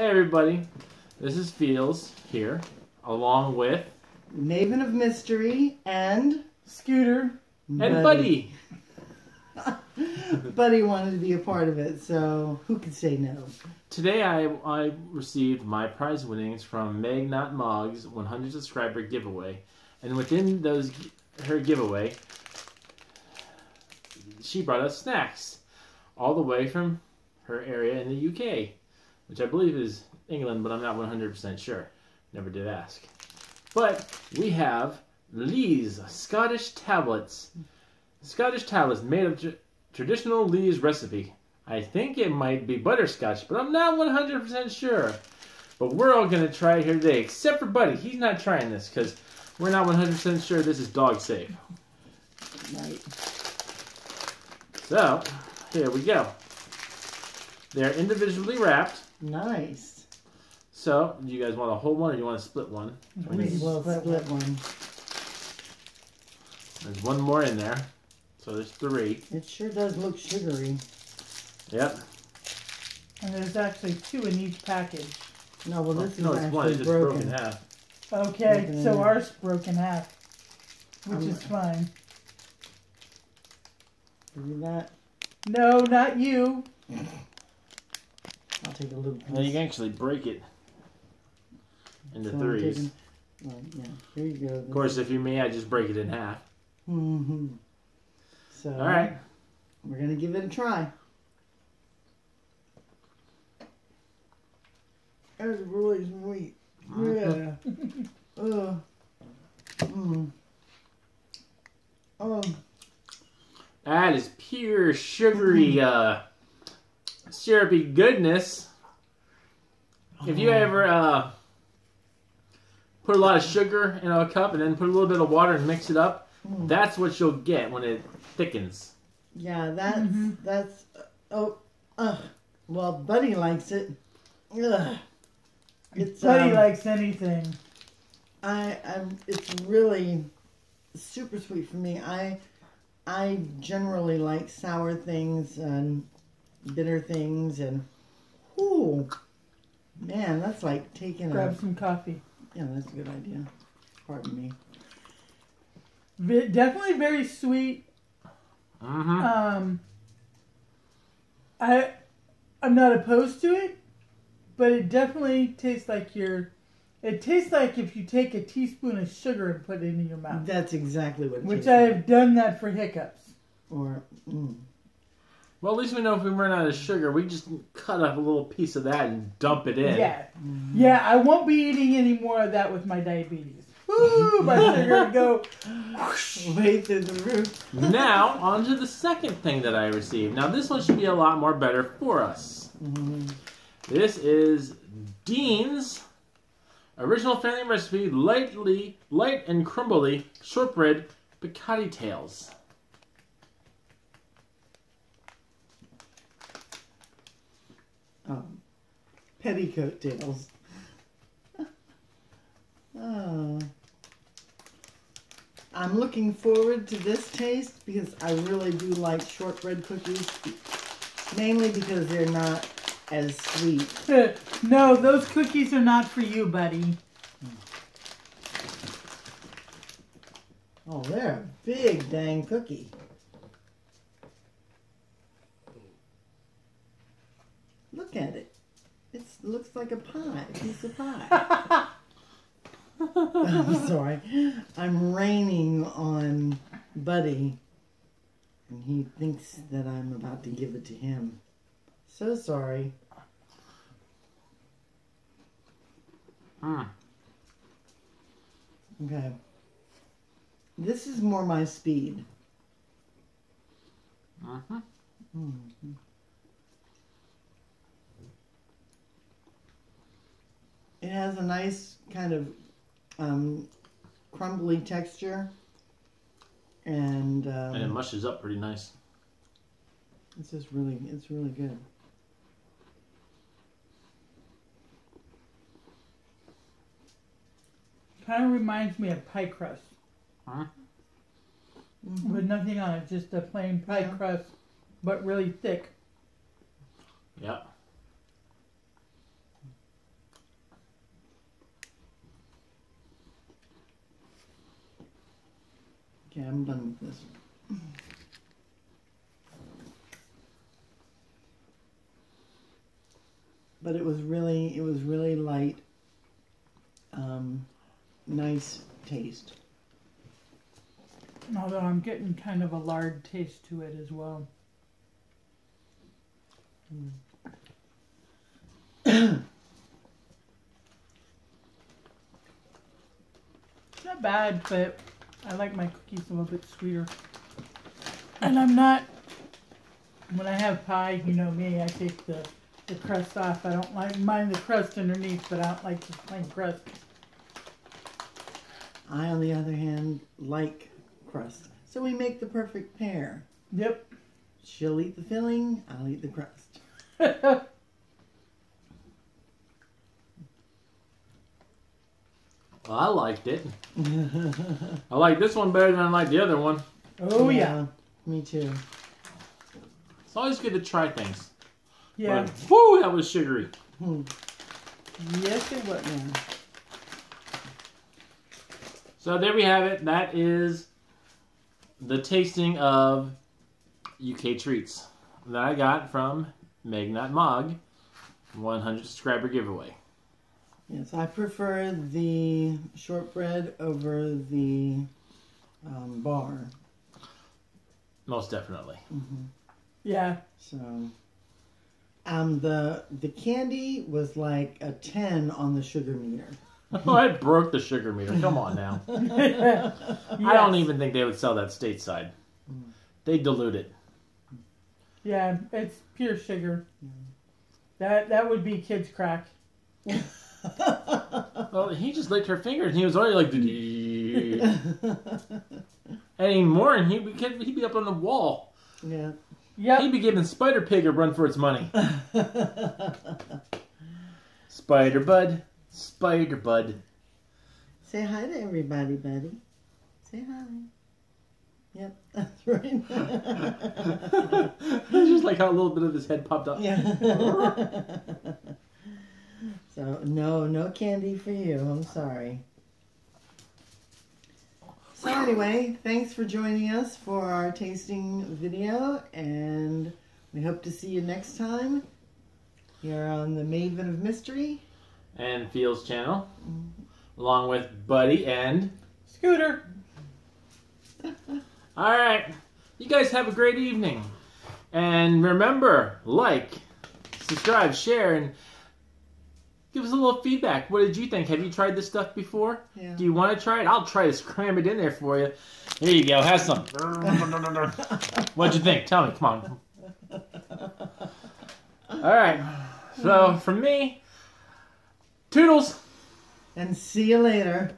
Hey everybody, this is Feels here, along with Maven of Mystery and Scooter. and Buddy. Buddy wanted to be a part of it, so who could say no? Today I I received my prize winnings from Meg Not Mog's 100 subscriber giveaway, and within those her giveaway, she brought us snacks, all the way from her area in the UK, which I believe is England, but I'm not 100% sure. Never did ask. But we have Lee's Scottish tablets. Scottish tablets made of tr- traditional Lee's recipe. I think it might be butterscotch, but I'm not 100% sure. But we're all going to try it here today, except for Buddy. He's not trying this because we're not 100% sure this is dog safe. Right. So, here we go. They're individually wrapped. Nice. So, do you guys want to hold one or do you want to split one? We will split one. There's one more in there. So there's three. It sure does look sugary. Yep. And there's actually two in each package. No, well this no, is it's one. actually It's just broken. broken half. Okay, Broken so ours broke in half, which I'm- is fine. Do that. No, not you. I'll take a little piece. And you can actually break it into So threes. taking- Right, yeah. Here you go. Of course, if you're me, I just break it in half. hmm So All right. we're gonna give it a try. That's really sweet. Yeah. uh. Mm. Oh. That is pure sugary, uh, syrupy goodness. If you ever uh, put a lot of sugar in a cup and then put a little bit of water and mix it up, Mm. that's what you'll get when it thickens. Yeah, that's Mhm. that's oh, uh, well, Buddy likes it. Ugh. It's Buddy um, likes anything. I I'm it's really super sweet for me. I I generally like sour things and bitter things and whoo man, that's like taking Grab a some coffee. yeah, that's a good idea. Pardon me. Ve- definitely very sweet. Mm-hmm. Um, I I'm not opposed to it, but it definitely tastes like you're. It tastes like if you take a teaspoon of sugar and put it in your mouth, That's exactly what it which tastes I like. have done that for hiccups. or mm. Well, at least we know if we run out of sugar, we just cut up a little piece of that and dump it in. Yeah, yeah. I won't be eating any more of that with my diabetes. Woo! My sugar would go. way through the roof. now, on to the second thing that I received. Now, this one should be a lot more better for us. Mhm. This is Dean's original family recipe, lightly, light and crumbly shortbread piccati tails. um, petticoat tails. oh. Ah. I'm looking forward to this taste because I really do like shortbread cookies, mainly because they're not as sweet. no, those cookies are not for you, buddy. Oh, they're a big dang cookie. Look at it. It looks like a pie, a piece of pie. I'm sorry. I'm raining on Buddy, and he thinks that I'm about to give it to him. So sorry. Hmm. Okay. This is more my speed. Mm-hmm. Mhm. It has a nice kind of um, crumbly texture, and, um, And it mushes up pretty nice. it's just really, it's really good. Kind of reminds me of pie crust Huh? with nothing on it, just a plain pie Yeah. crust, but really thick. Yep. Fun with this. But it was really, it was really light, um, nice taste. Although I'm getting kind of a lard taste to it as well. It's not bad, but I like my cookies a little bit sweeter. And I'm not. When I have pie, you know me, I take the, the crust off. I don't like mind the crust underneath, but I don't like the plain crust. I, on the other hand, like crust. So we make the perfect pair. Yep. She'll eat the filling, I'll eat the crust. Well, I liked it. I like this one better than I like the other one. oh yeah. Me too. It's always good to try things. Yeah. But, whoo, that was sugary. Hmm. Yes, it was. Yeah. So there we have it. That is the tasting of UK treats that I got from Meg Not Mog 100 subscriber giveaway. Yes, I prefer the shortbread over the um, bar. Most definitely. Yeah. So, um, the the candy was like a ten on the sugar meter. Oh, I broke the sugar meter. Come on now. I don't even think they would sell that stateside. They dilute it. Yeah, it's pure sugar. That that would be kids crack. Well, he just licked her fingers and he was already like, any more and he'd be, he'd be up on the wall. yeah. Yep. He'd be giving Spider Pig a run for its money. Spider Bud, Spider Bud. Say hi to everybody, buddy. Say hi. Yep, that's right. just like how a little bit of his head popped up. yeah. so no, no candy for you. I'm sorry. So anyway, thanks for joining us for our tasting video, and we hope to see you next time here on the Maven of Mystery. And Feels channel, along with Buddy and. Scooter. All right, you guys have a great evening, and remember, like, subscribe, share, and give us a little feedback. What did you think? Have you tried this stuff before? Yeah. Do you want to try it? I'll try to cram it in there for you. Here you go. Have some. What'd you think? Tell me. Come on. All right. So from me, toodles. And see you later.